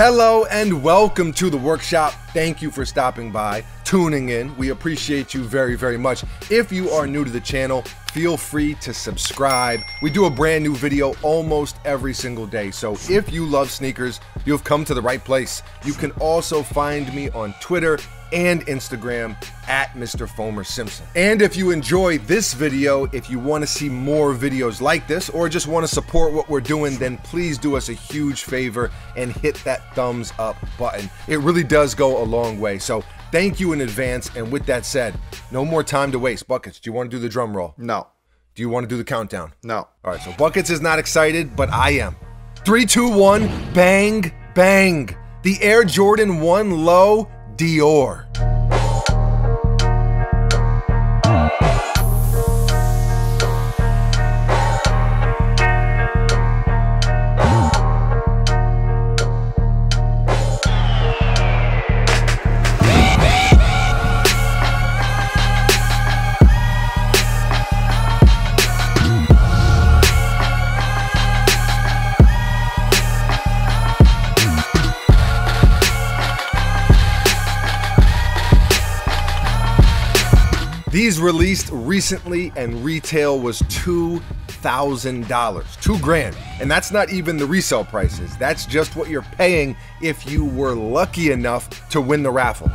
Hello and welcome to the workshop. Thank you for stopping by, tuning in. We appreciate you very, very much. If you are new to the channel, feel free to subscribe. We do a brand new video almost every single day. So if you love sneakers, you've come to the right place. You can also find me on Twitter and Instagram at Mr. Foamer Simpson. And if you enjoy this video, if you want to see more videos like this or just want to support what we're doing, then please do us a huge favor and hit that thumbs up button. It really does go a long way. So thank you in advance. And with that said, no more time to waste. Buckets, do you want to do the drum roll? No. Do you want to do the countdown? No. All right, so Buckets is not excited, but I am. Three, two, one, bang, bang. The Air Jordan 1 Low Dior. These released recently and retail was $2,000, two grand. And that's not even the resale prices. That's just what you're paying if you were lucky enough to win the raffle.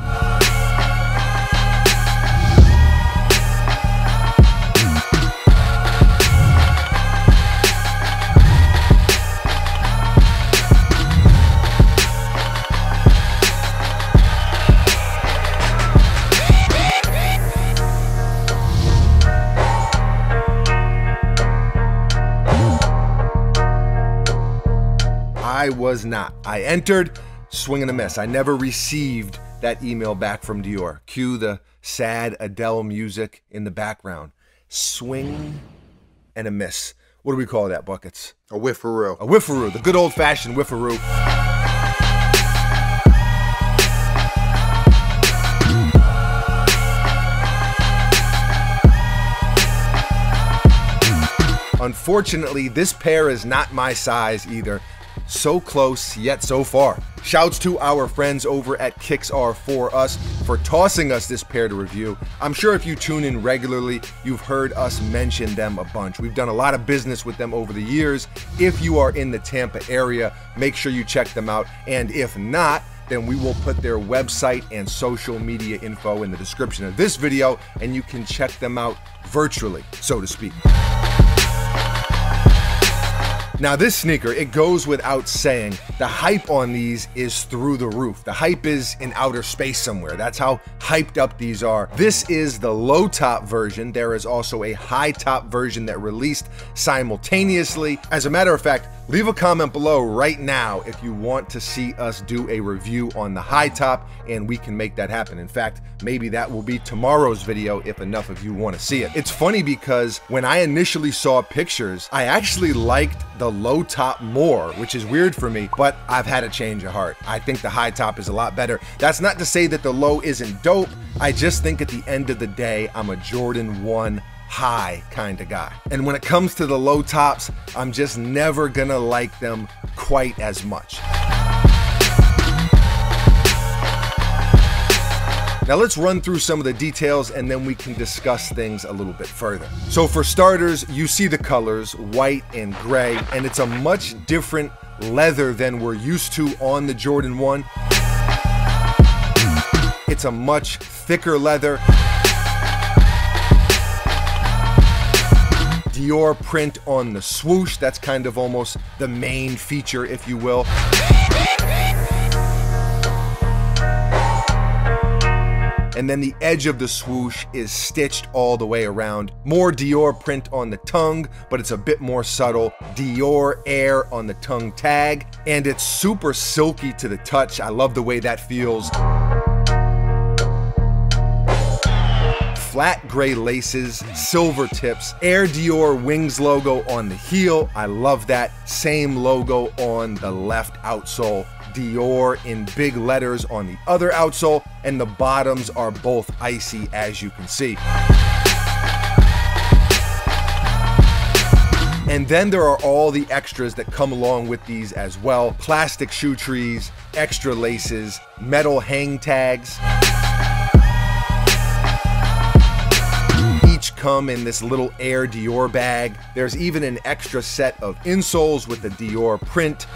I was not. I entered, swing and a miss. I never received that email back from Dior. Cue the sad Adele music in the background. Swing and a miss. What do we call that, Buckets? A whiffaroo. A whiffaroo, the good old fashioned whiffaroo. Unfortunately, this pair is not my size either. So close, yet so far. Shouts to our friends over at Kicks Are For Us for tossing us this pair to review. I'm sure if you tune in regularly, you've heard us mention them a bunch. We've done a lot of business with them over the years. If you are in the Tampa area, make sure you check them out. And if not, then we will put their website and social media info in the description of this video, and you can check them out virtually, so to speak. Now, this sneaker, it goes without saying, the hype on these is through the roof. The hype is in outer space somewhere. That's how hyped up these are. This is the low top version. There is also a high top version that released simultaneously. As a matter of fact, leave a comment below right now if you want to see us do a review on the high top and we can make that happen. In fact, maybe that will be tomorrow's video if enough of you want to see it. It's funny because when I initially saw pictures, I actually liked the low top more, which is weird for me, but I've had a change of heart. I think the high top is a lot better. That's not to say that the low isn't dope. I just think at the end of the day, I'm a Jordan 1 high kind of guy. And when it comes to the low tops, I'm just never gonna like them quite as much. Now let's run through some of the details and then we can discuss things a little bit further. So for starters, you see the colors, white and gray, and it's a much different leather than we're used to on the Jordan 1. It's a much thicker leather. Dior print on the swoosh, that's kind of almost the main feature, if you will. And then the edge of the swoosh is stitched all the way around. More Dior print on the tongue, but it's a bit more subtle. Dior Air on the tongue tag, and it's super silky to the touch. I love the way that feels. flat gray laces, silver tips, Air Dior Wings logo on the heel. I love that. Same logo on the left outsole. Dior in big letters on the other outsole, and the bottoms are both icy as you can see. And then there are all the extras that come along with these as well. Plastic shoe trees, extra laces, metal hang tags. Each come in this little Air Dior bag. There's even an extra set of insoles with the Dior print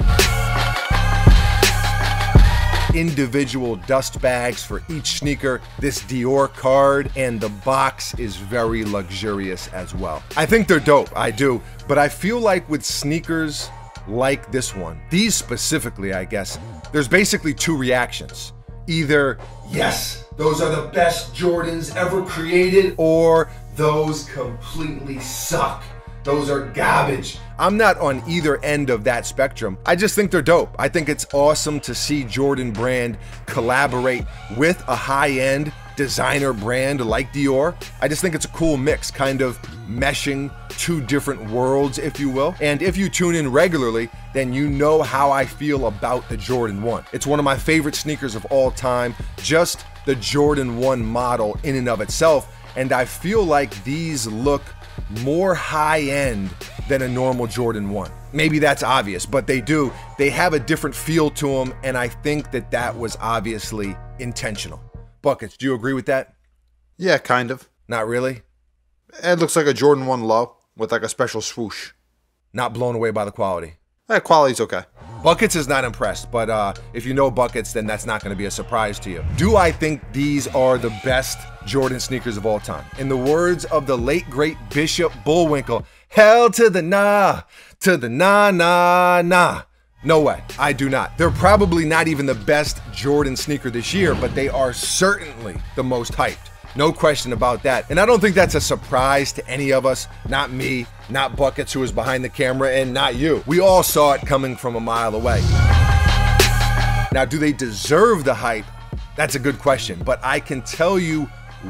individual dust bags for each sneaker, this Dior card, and the box is very luxurious as well. I think they're dope, I do, but I feel like with sneakers like this one, these specifically, I guess, there's basically two reactions. Either, yes, those are the best Jordans ever created, or those completely suck. Those are garbage. I'm not on either end of that spectrum. I just think they're dope. I think it's awesome to see Jordan Brand collaborate with a high end designer brand like Dior. I just think it's a cool mix, kind of meshing two different worlds, if you will. And if you tune in regularly, then you know how I feel about the Jordan 1. It's one of my favorite sneakers of all time, just the Jordan 1 model in and of itself. And I feel like these look more high end than a normal Jordan 1. Maybe that's obvious, but they do. They have a different feel to them, and I think that that was obviously intentional. Buckets, do you agree with that? Yeah, kind of. Not really? It looks like a Jordan 1 low with like a special swoosh. Not blown away by the quality. Eh, quality's okay. Buckets is not impressed, but uh, if you know Buckets, then that's not going to be a surprise to you. Do I think these are the best Jordan sneakers of all time? In the words of the late great Bishop Bullwinkle, hell to the nah, to the nah, nah, nah. No way, I do not. They're probably not even the best Jordan sneaker this year, but they are certainly the most hyped. No question about that. And I don't think that's a surprise to any of us. Not me, not Buckets, who was behind the camera, and not you. We all saw it coming from a mile away. Now, do they deserve the hype? That's a good question, but I can tell you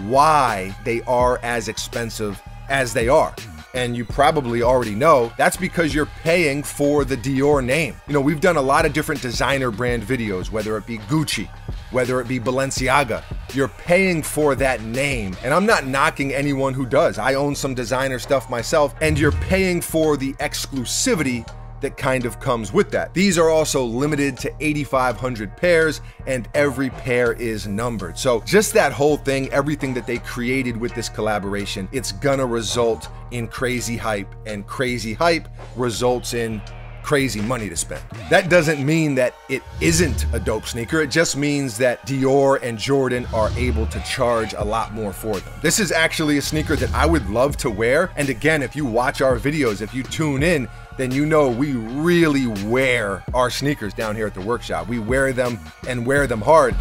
why they are as expensive as they are and you probably already know, that's because you're paying for the Dior name. You know, we've done a lot of different designer brand videos, whether it be Gucci, whether it be Balenciaga. You're paying for that name. And I'm not knocking anyone who does. I own some designer stuff myself, and you're paying for the exclusivity that kind of comes with that. These are also limited to 8,500 pairs, and every pair is numbered. So, just that whole thing, everything that they created with this collaboration, it's gonna result in crazy hype, and crazy hype results in crazy money to spend. That doesn't mean that it isn't a dope sneaker. It just means that Dior and Jordan are able to charge a lot more for them. This is actually a sneaker that I would love to wear. And again, if you watch our videos, if you tune in, then you know we really wear our sneakers down here at the workshop. We wear them and wear them hard.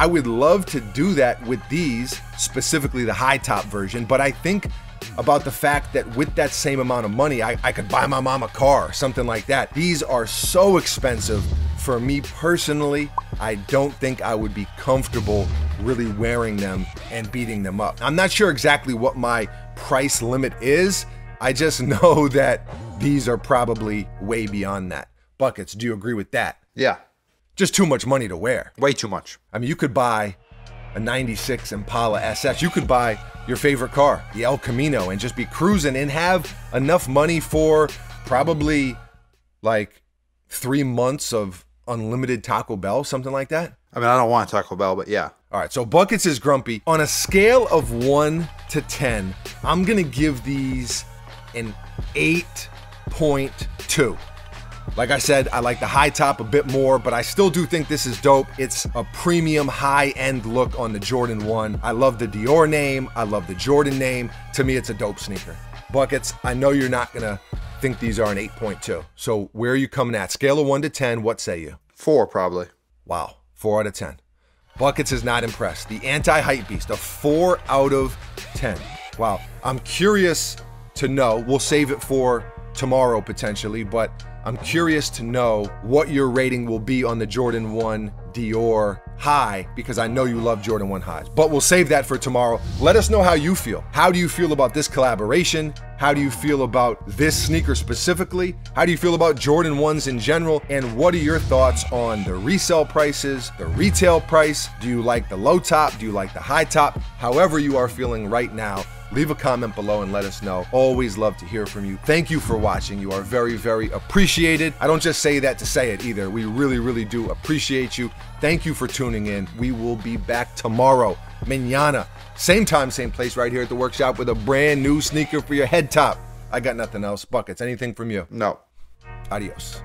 I would love to do that with these, specifically the high top version, but I think about the fact that with that same amount of money, I, I could buy my mom a car, something like that. These are so expensive. For me personally, I don't think I would be comfortable really wearing them and beating them up. I'm not sure exactly what my price limit is. I just know that these are probably way beyond that. Buckets, do you agree with that? Yeah. Just too much money to wear. Way too much. I mean, you could buy a 96 Impala SS. You could buy your favorite car, the El Camino, and just be cruising and have enough money for probably like three months of unlimited Taco Bell, something like that. I mean, I don't want Taco Bell, but yeah. All right, so Buckets is grumpy. On a scale of one to 10, I'm gonna give these an 8.2. Like I said, I like the high top a bit more, but I still do think this is dope. It's a premium high end look on the Jordan 1. I love the Dior name, I love the Jordan name. To me, it's a dope sneaker. Buckets, I know you're not gonna think these are an 8.2. So where are you coming at? Scale of 1 to 10, what say you? Four, probably. Wow, 4 out of 10. Buckets is not impressed. The anti hype beast, a 4 out of 10. Wow, I'm curious to know. We'll save it for tomorrow potentially, but I'm curious to know what your rating will be on the Jordan 1 Dior high because I know you love Jordan 1 highs. But we'll save that for tomorrow. Let us know how you feel. How do you feel about this collaboration? How do you feel about this sneaker specifically? How do you feel about Jordan 1s in general? And what are your thoughts on the resale prices, the retail price? Do you like the low top? Do you like the high top? However, you are feeling right now, leave a comment below and let us know. Always love to hear from you. Thank you for watching. You are very, very appreciated. I don't just say that to say it either. We really, really do appreciate you. Thank you for tuning in. We will be back tomorrow, manana. Same time, same place, right here at the workshop with a brand new sneaker for your head top. I got nothing else. Buckets, anything from you? No. Adios.